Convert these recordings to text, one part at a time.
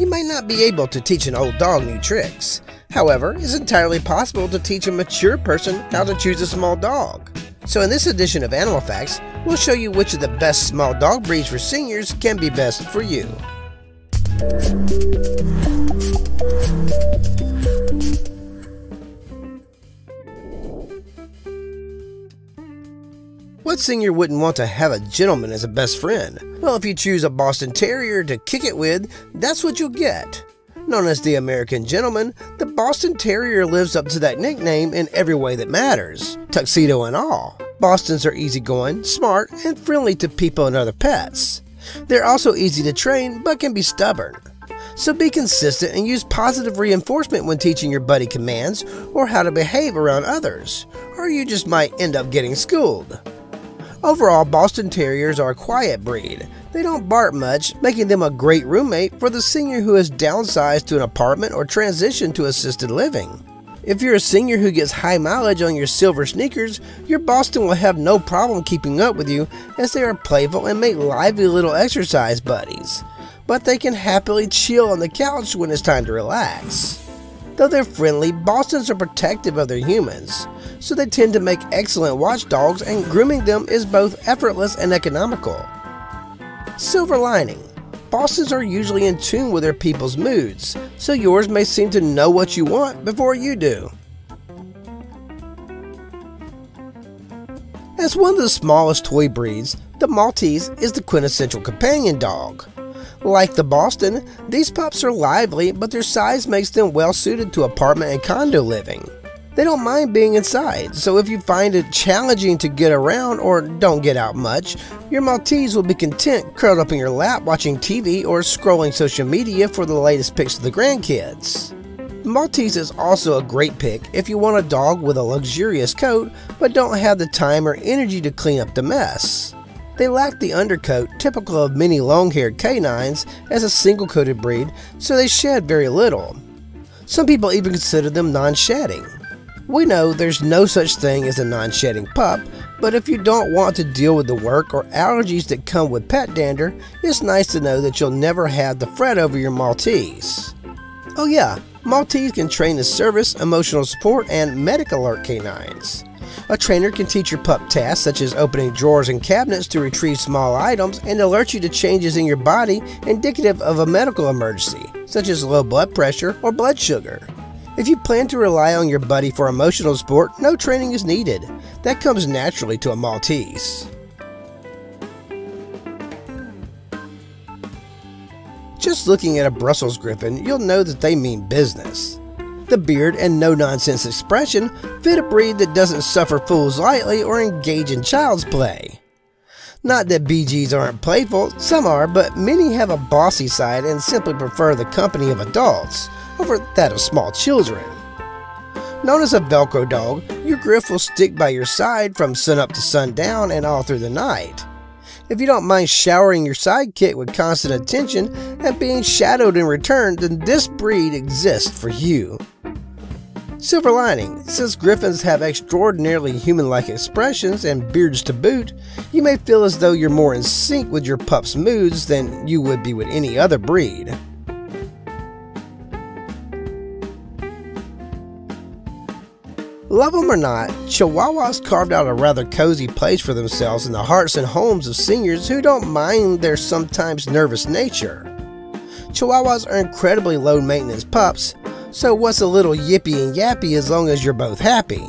You might not be able to teach an old dog new tricks. However, it's entirely possible to teach a mature person how to choose a small dog. So in this edition of Animal Facts, we'll show you which of the best small dog breeds for seniors can be best for you. Senior wouldn't want to have a gentleman as a best friend? Well, if you choose a Boston Terrier to kick it with, that's what you'll get. Known as the American Gentleman, the Boston Terrier lives up to that nickname in every way that matters, tuxedo and all. Bostons are easygoing, smart, and friendly to people and other pets. They're also easy to train, but can be stubborn. So be consistent and use positive reinforcement when teaching your buddy commands or how to behave around others, or you just might end up getting schooled. Overall, Boston Terriers are a quiet breed. They don't bark much, making them a great roommate for the senior who has downsized to an apartment or transitioned to assisted living. If you're a senior who gets high mileage on your silver sneakers, your Boston will have no problem keeping up with you as they are playful and make lively little exercise buddies. But they can happily chill on the couch when it's time to relax. Though they're friendly, Bostons are protective of their humans, so they tend to make excellent watchdogs and grooming them is both effortless and economical. Silver lining. Bostons are usually in tune with their people's moods, so yours may seem to know what you want before you do. As one of the smallest toy breeds, the Maltese is the quintessential companion dog. Like the Boston, these pups are lively, but their size makes them well suited to apartment and condo living. They don't mind being inside, so if you find it challenging to get around or don't get out much, your Maltese will be content curled up in your lap watching TV or scrolling social media for the latest pics of the grandkids. Maltese is also a great pick if you want a dog with a luxurious coat but don't have the time or energy to clean up the mess. They lack the undercoat typical of many long haired canines as a single coated breed, so they shed very little. Some people even consider them non shedding. We know there's no such thing as a non shedding pup, but if you don't want to deal with the work or allergies that come with pet dander, it's nice to know that you'll never have the fret over your Maltese. Oh, yeah, Maltese can train as service, emotional support, and medic alert canines. A trainer can teach your pup tasks such as opening drawers and cabinets to retrieve small items and alert you to changes in your body indicative of a medical emergency, such as low blood pressure or blood sugar. If you plan to rely on your buddy for emotional support, no training is needed. That comes naturally to a Maltese. Just looking at a Brussels Griffon, you'll know that they mean business. The beard and no nonsense expression fit a breed that doesn't suffer fools lightly or engage in child's play. Not that BGs aren't playful, some are, but many have a bossy side and simply prefer the company of adults over that of small children. Known as a Velcro dog, your Griff will stick by your side from sunup to sundown and all through the night. If you don't mind showering your sidekick with constant attention and being shadowed in return, then this breed exists for you. Silver lining since Griffons have extraordinarily human like expressions and beards to boot, you may feel as though you're more in sync with your pup's moods than you would be with any other breed. Love them or not, Chihuahuas carved out a rather cozy place for themselves in the hearts and homes of seniors who don't mind their sometimes nervous nature. Chihuahuas are incredibly low maintenance pups so what's a little yippy and yappy as long as you're both happy?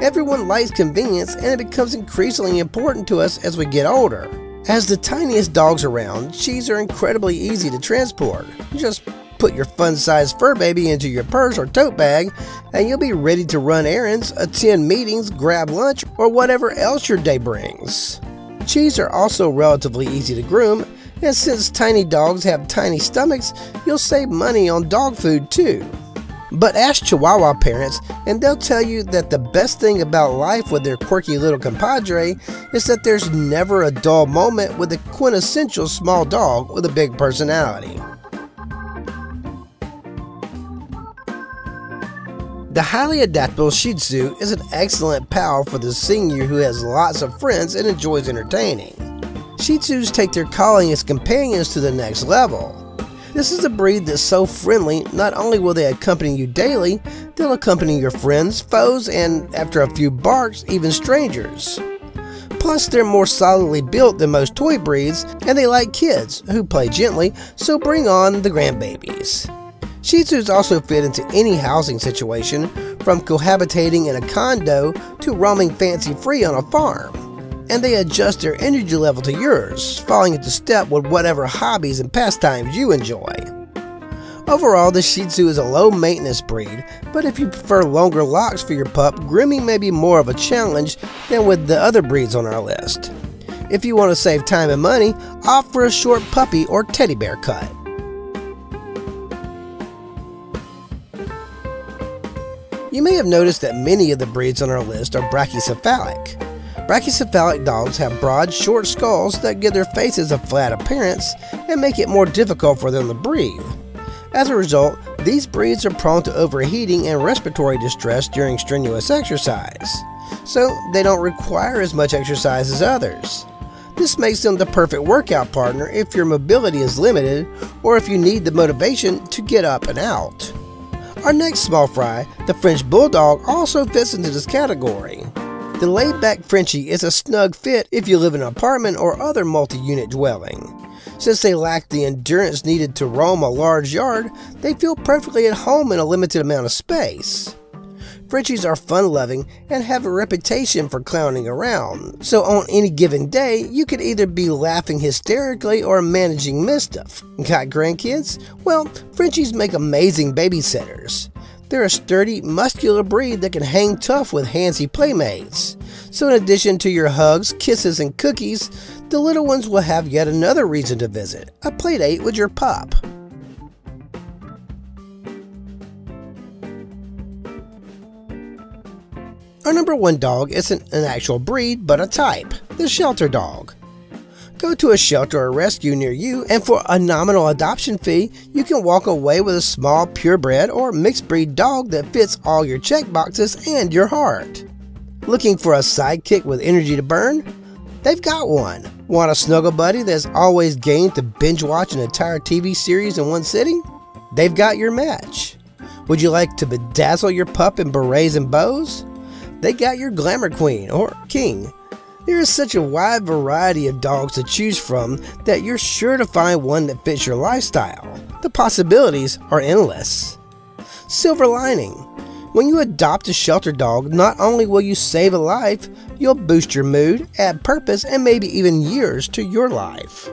Everyone likes convenience and it becomes increasingly important to us as we get older. As the tiniest dogs around, Chis are incredibly easy to transport. Just put your fun-sized fur baby into your purse or tote bag and you'll be ready to run errands, attend meetings, grab lunch, or whatever else your day brings. Chis are also relatively easy to groom, and since tiny dogs have tiny stomachs, you'll save money on dog food too. But ask Chihuahua parents, and they'll tell you that the best thing about life with their quirky little compadre is that there's never a dull moment with a quintessential small dog with a big personality. The highly adaptable Shih Tzu is an excellent pal for the senior who has lots of friends and enjoys entertaining. Shih Tzus take their calling as companions to the next level. This is a breed that's so friendly, not only will they accompany you daily, they'll accompany your friends, foes, and after a few barks, even strangers. Plus, they're more solidly built than most toy breeds, and they like kids, who play gently, so bring on the grandbabies. Shih Tzus also fit into any housing situation, from cohabitating in a condo to roaming fancy free on a farm. And they adjust their energy level to yours, falling into step with whatever hobbies and pastimes you enjoy. Overall, the Shih Tzu is a low maintenance breed, but if you prefer longer locks for your pup, grooming may be more of a challenge than with the other breeds on our list. If you want to save time and money, opt for a short puppy or teddy bear cut. You may have noticed that many of the breeds on our list are brachycephalic. Brachycephalic dogs have broad, short skulls that give their faces a flat appearance and make it more difficult for them to breathe. As a result, these breeds are prone to overheating and respiratory distress during strenuous exercise, so they don't require as much exercise as others. This makes them the perfect workout partner if your mobility is limited or if you need the motivation to get up and out. Our next small fry, the French Bulldog, also fits into this category. The laid back Frenchie is a snug fit if you live in an apartment or other multi unit dwelling. Since they lack the endurance needed to roam a large yard, they feel perfectly at home in a limited amount of space. Frenchies are fun loving and have a reputation for clowning around, so on any given day, you could either be laughing hysterically or managing mischief. Got grandkids? Well, Frenchies make amazing babysitters. They're a sturdy, muscular breed that can hang tough with handsy playmates. So, in addition to your hugs, kisses, and cookies, the little ones will have yet another reason to visit a playdate with your pup. Our number one dog isn't an actual breed, but a type the shelter dog. Go to a shelter or rescue near you, and for a nominal adoption fee, you can walk away with a small purebred or mixed breed dog that fits all your check boxes and your heart. Looking for a sidekick with energy to burn? They've got one. Want a snuggle buddy that's always game to binge watch an entire TV series in one sitting? They've got your match. Would you like to bedazzle your pup in berets and bows? They got your glamour queen or king there is such a wide variety of dogs to choose from that you're sure to find one that fits your lifestyle. The possibilities are endless. Silver lining. When you adopt a shelter dog, not only will you save a life, you'll boost your mood, add purpose, and maybe even years to your life.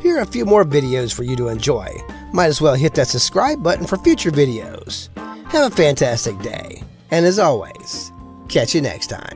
Here are a few more videos for you to enjoy. Might as well hit that subscribe button for future videos. Have a fantastic day, and as always, catch you next time.